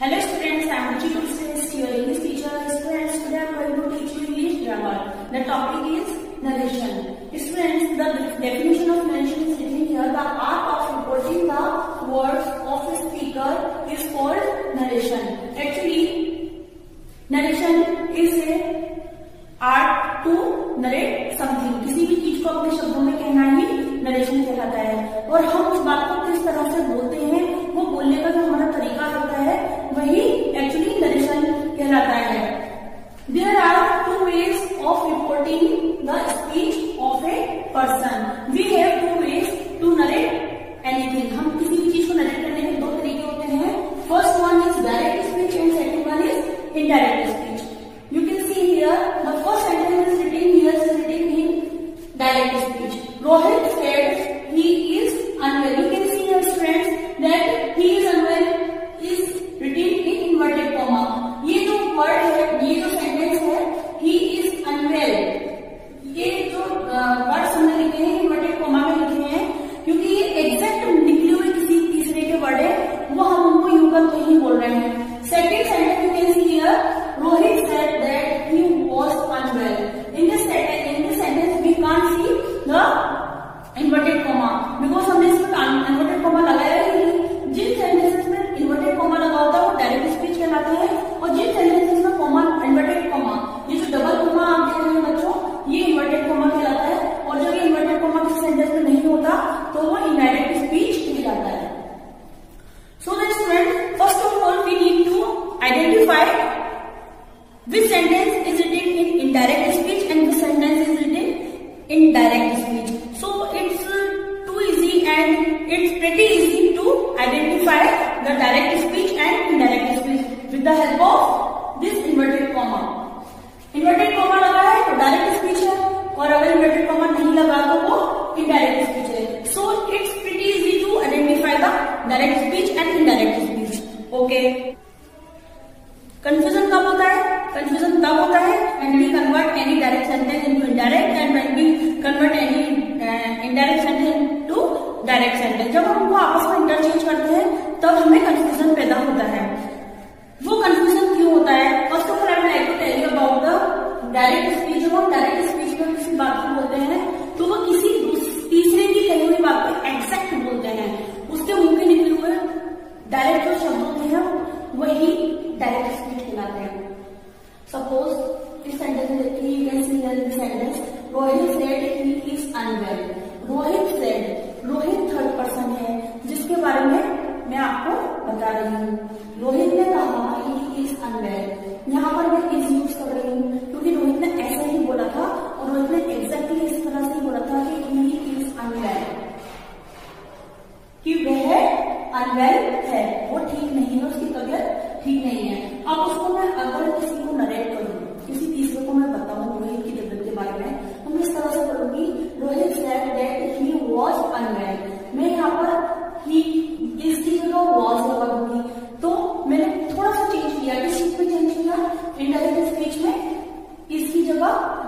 Hello students, I am Ruchi Students, your English teacher. Students, today I am going to teach you English grammar. The topic is narration. Students, the definition of narration is written here. The art of reporting the words of a speaker is called narration. Actually, narration is a art to narrate something किसी भी चीज़ को अपने शब्दों में कहना ही narration कहलाता है और हम उस बात कहलाता है। There are two ways of reporting the speech of a person को आपस में इंटरचेंज करते हैं तब हमें कंफ्यूजन पैदा होता है। carinho,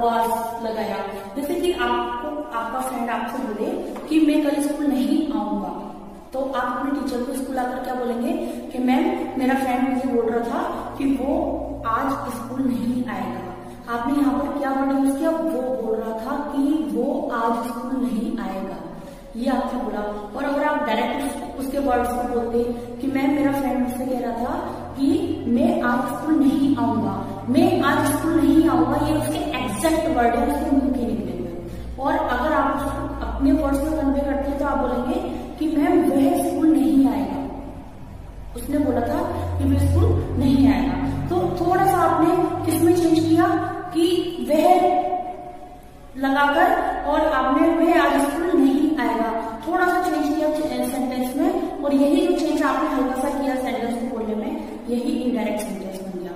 वॉज़ लगाया। जैसे कि आपको, आपका फ्रेंड आपसे बोले कि मैं कल स्कूल नहीं आऊँगा। तो आप अपने टीचर को स्कूल आकर क्या बोलेंगे? कि मैम मेरा फ्रेंड मुझे बोल रहा था कि वो आज स्कूल नहीं आएगा। आपने यहाँ पर क्या वर्ड यूज़ किया? वो बोल रहा था कि वो आज स्कूल नहीं आएगा। ये आपसे बोला। और अगर आप डायरेक्ट उसके वर्ड्स को बोलते कि मैम मेरा फ्रेंड मुझसे कह रहा था कि मैं आज स्कूल नहीं आऊँगा। मैं आज स्कूल नहीं आऊँगा, ये उसके एग्जैक्ट वर्ड है उसके मुँह की निकलेंगे। और अगर आप उसको अपने वर्ड्स में कन्वे करते हैं तो आप बोलेंगे कि मैम वह स्कूल नहीं आएगा। उसने बोला था कि वह स्कूल नहीं आएगा। तो थोड़ा सा आपने किसमें चेंज किया कि वह लगाकर और आपने वह आज स्कूल नहीं आएगा। थोड़ा सा चेंज किया सेंटेंस में और यही जो चेंज आपने हल्का सा किया सेंटेंस को बोलने में, यही इनडायरेक्ट सेंटेंस बन गया।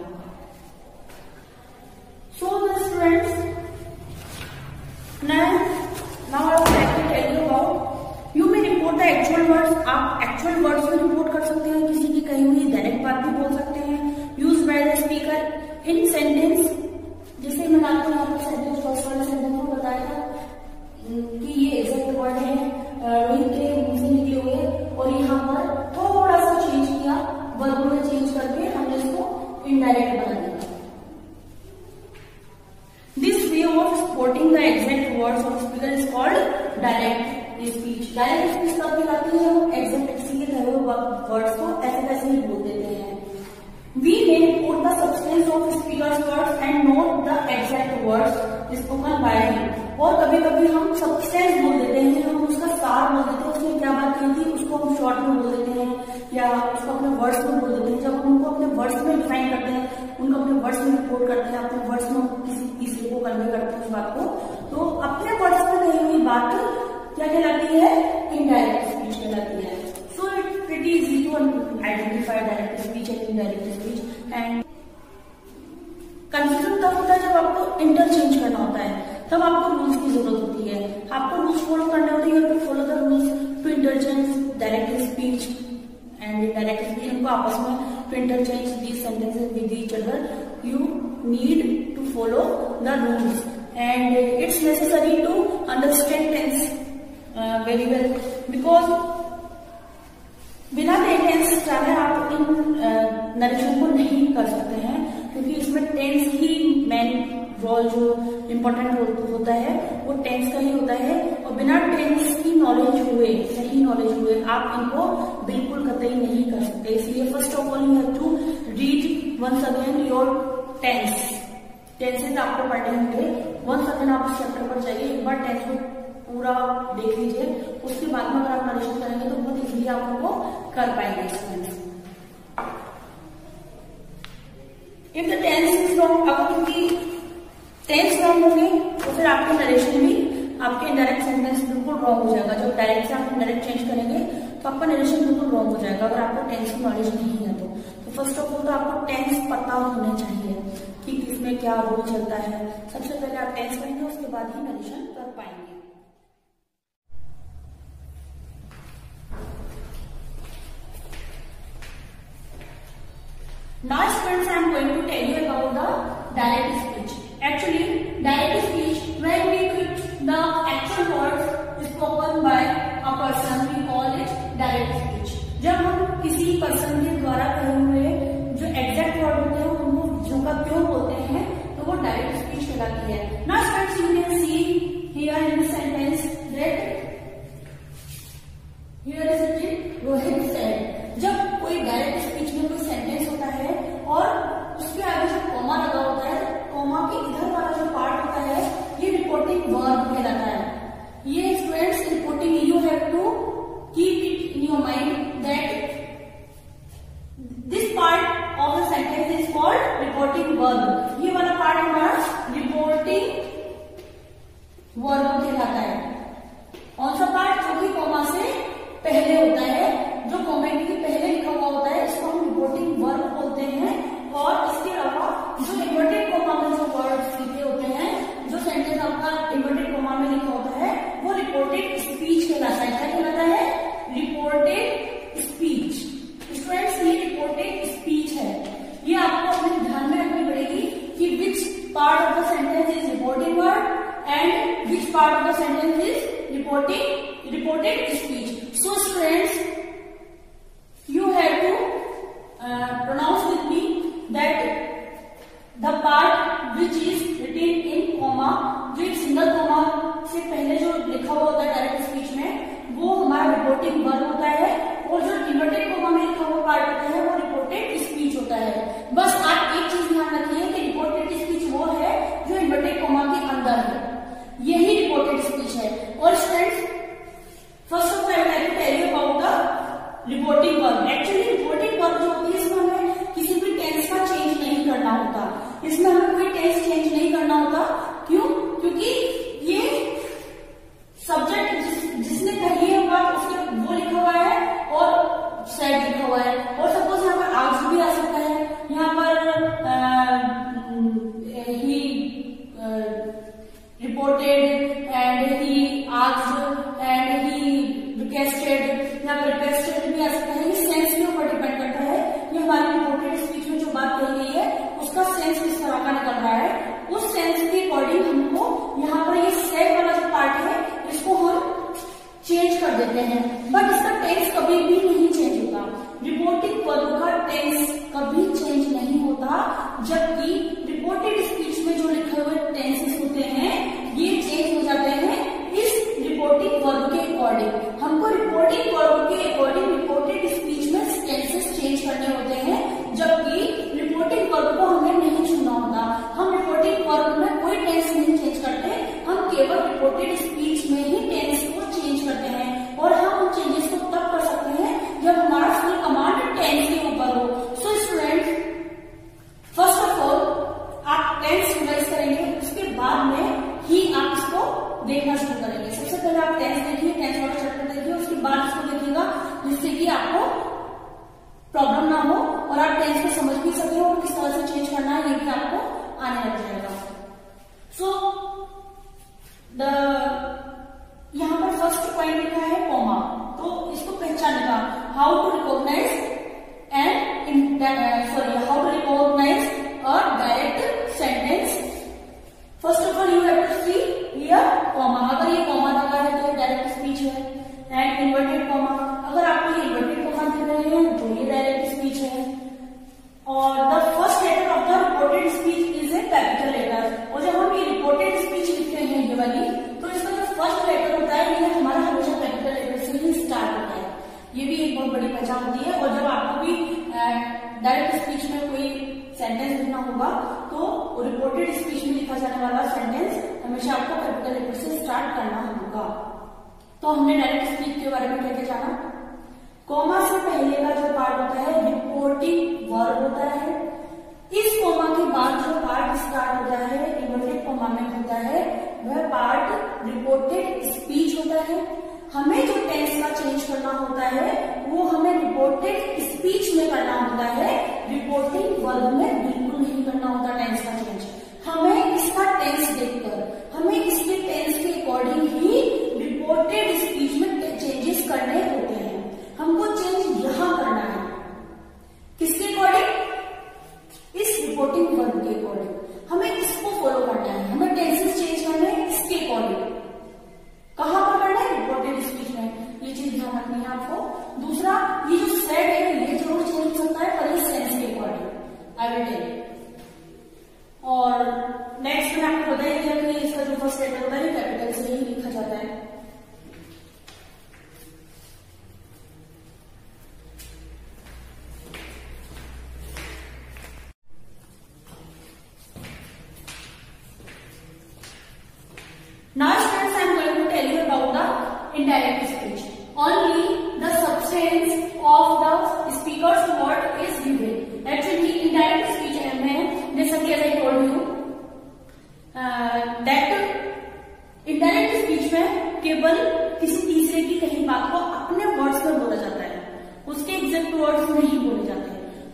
सो द स्टूडेंट्स कभी कभी हम सब्सटेंस बोल देते हैं, हम उसका सार बोल देते हैं, उसने क्या बात कही थी, उसको हम शॉर्ट में बोल देते हैं, या उसको अपने वर्ड्स में बोल देते हैं। जब हम उनको अपने वर्ड्स में डिफाइन करते हैं, उनको अपने वर्ड्स में रिपोर्ट करते हैं, अपने वर्ड्स में किसी तीसरे को कन्वे करते हैं उस बात को तो अपने वर्ड्स में कही हुई बात क्या कहलाती है? इनडायरेक्ट स्पीच कहलाती है। So it pretty easy to identify direct speech and indirect speech and confusion तब होता है जब आपको इंटरचेंज करना होता है। तब आपको रूल्स की ज़रूरत होती है। आपको रूल्स फॉलो करने होते हैं follow the rules to interchange direct speech and indirect speech इनको आपस में to interchange these sentences with each other you need to follow the rules and it's necessary to understand tense very well because बिना tense चाहे आप इन narration को नहीं कर सकते हैं, क्योंकि इसमें टेंस ही मेन रोल जो इम्पोर्टेंट रोल होता है, वो टेंस का ही होता है और बिना टेंस की नॉलेज हुए, सही नॉलेज हुए, आप इनको बिल्कुल कतई नहीं कर सकते। इसलिए first of all you have to read once again your tense tenses आपको पढ़ने होंगे। वंस अगेन आप इस चैप्टर पर जाइए, एक बार टेंस को पूरा देख लीजिए। उसके बाद में अगर आप नरेशन करेंगे तो बहुत इजीली आप उनको कर पाएँगे if the tense is wrong अगर क्योंकि टेंस रॉन्ग होंगे तो फिर आपके नरेशन भी आपके डायरेक्ट सेंटेंस बिल्कुल रॉन्ग हो जाएगा। जब डायरेक्ट से आप डायरेक्ट चेंज करेंगे तो आपका नरेशन बिल्कुल रॉन्ग हो जाएगा अगर आपको टेंस की नॉलेज नहीं है तो, फ़र्स्ट ऑफ़ ऑल तो आपको टेंस पता होना चाहिए कि किसमें क्या रूल चलता है। सबसे पहले आप टेंस करेंगे उसके बाद ही नरेशन कर पाएँगे। Now students, I am going to tell you about the speech. Actually, direct speech, when we put the actual words spoken by a person, we call it direct speech. जब हम किसी person के द्वारा कहे हुए जो एग्जैक्ट वर्ड होते हैं उनको जो का क्यों बोलते हैं तो वो डायरेक्ट स्पीच कहलाती है ना you you can see here in reported परीक्षा होती है और जब आपको भी डायरेक्ट स्पीच में कोई सेंटेंस लिखना होगा तो रिपोर्टेड स्पीच में लिखा जाने वाला सेंटेंस हमेशा आपको कैपिटल लेटर से स्टार्ट करना होगा। तो हमने डायरेक्ट स्पीच के बारे में कहते जाना? कॉमा से पहले का जो पार्ट होता है रिपोर्टिंग वर्ब होता है। इस कोमा के बाद जो पार्ट स्टार्ट होता है इन्वर्टेड कोमा में होता है, वह पार्ट रिपोर्टेड स्पीच होता है। हमें जो टेंस का चेंज करना होता है, वो हमें रिपोर्टेड स्पीच में करना होता है रिपोर्टिंग वर्ग में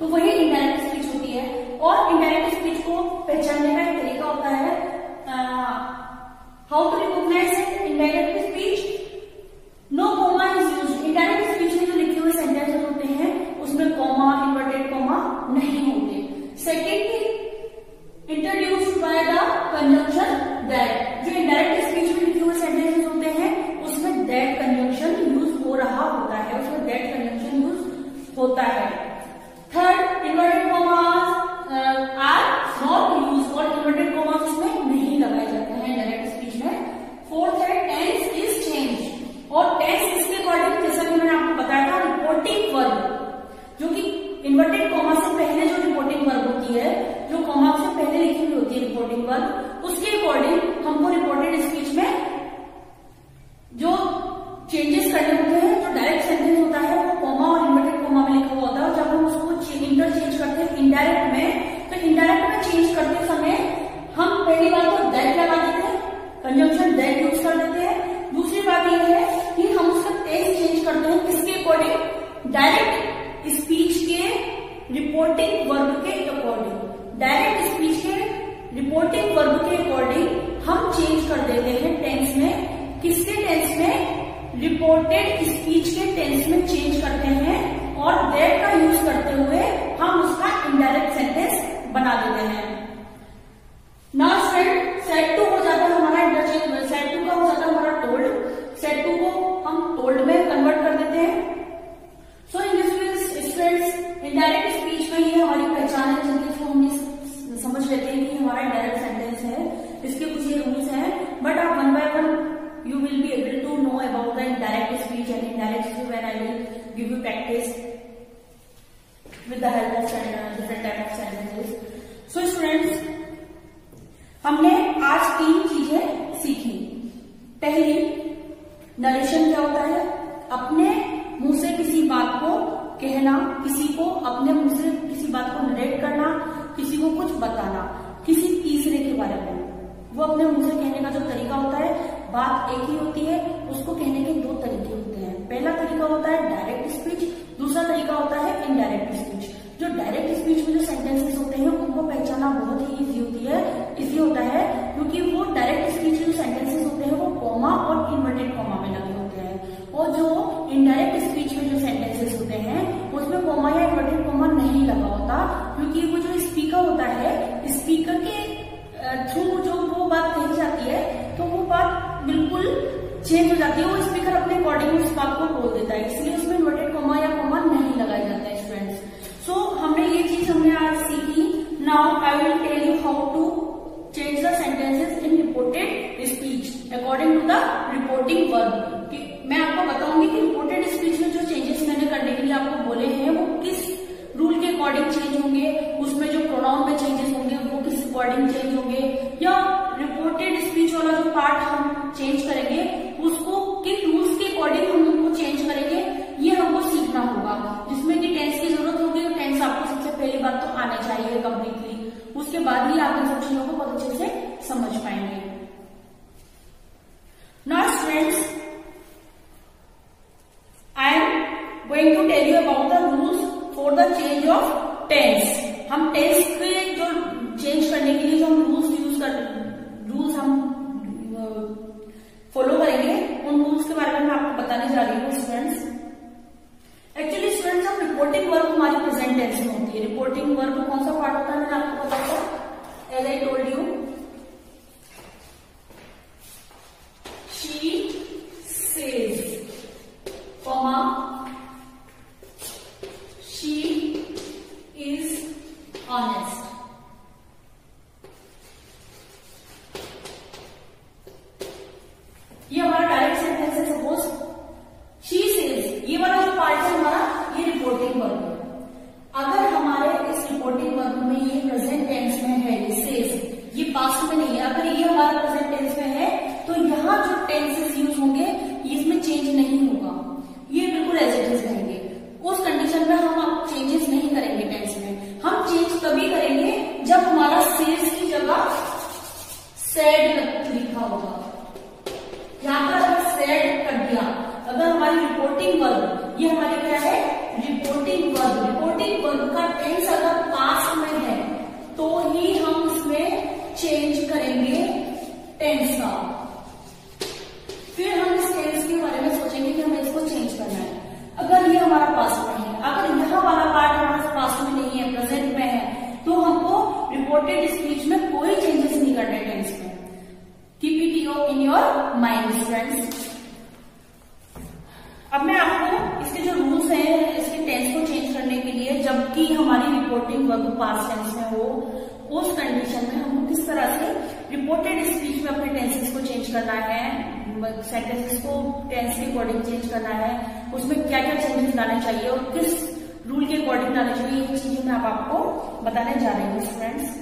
तो वही इंडायरेक्ट स्पीच होती है। और इंडायरेक्ट स्पीच को पहचानने का एक तरीका होता है how to recognise indirect speech direct speech के रिपोर्टिंग वर्ग के अकॉर्डिंग डायरेक्ट स्पीच के रिपोर्टिंग वर्ब के अकॉर्डिंग हम चेंज कर देते हैं टेंस में. किसके टेंस में? रिपोर्टेड स्पीच के टेंस में चेंज करते हैं और डेट का यूज़ करते हुए हम उसका इनडायरेक्ट सेंटेंस बना देते हैं. Now friend set to easy होता है क्योंकि वो डायरेक्ट स्पीच जो सेंटेंसेस होते हैं, वो कॉमा और इन्वर्टेड कॉमा में लगे होते हैं। और जो इनडायरेक्ट स्पीच में जो सेंटेंसेस होते हैं, उसमें कॉमा या इन्वर्टेड कॉमा नहीं लगा होता, क्योंकि वो जो स्पीकर होता है स्पीकर के थ्रू जो वो बात कही जाती है तो वो बात बिल्कुल चेंज हो जाती है। वो स्पीकर अपने अकॉर्डिंग उस बात को बोल देता है, इसलिए उसमें इन्वर्टेड कॉमा या कॉमा नहीं लगाया जाता है स्टूडेंट्स सो हमने ये चीज़ हमने आज सीखी। Now I will She is honest. Said लिखा होगा। यहाँ पर अगर सेड कर दिया। अगर हमारी रिपोर्टिंग वर्ग ये हमारे क्या है? रिपोर्टिंग वर्ग रिपोर्टिंग वर्ग का टेंस अगर पास में है तो ही हम इसमें चेंज करेंगे टेंस का फिर हम इस टेंस के बारे में सोचेंगे कि हमें इसको चेंज करना है अगर ये हमारा पास में है अगर यहाँ वाला पार्ट हमारा पास में नहीं है प्रेजेंट में है तो हमको रिपोर्टेड स्पीच में कोई चेंजेस नहीं करने टेंस में keep it in mind friends अब मैं आपको इसके जो रूल्स हैं, इसके टेंस को चेंज करने के लिए, जबकि हमारी रिपोर्टिंग वर्ब पास टेंस में हो उस कंडीशन में हमको किस तरह से रिपोर्टेड स्पीच में अपने टेंसेस को चेंज करना है सेंटेंसेस को टेंस के अकॉर्डिंग चेंज करना है, उसमें क्या क्या चेंजेस लाने चाहिए और किस रूल के अकॉर्डिंग लाने चाहिए, ये चीज़ें मैं आप आपको बताने जा रही हूँ स्टूडेंट्स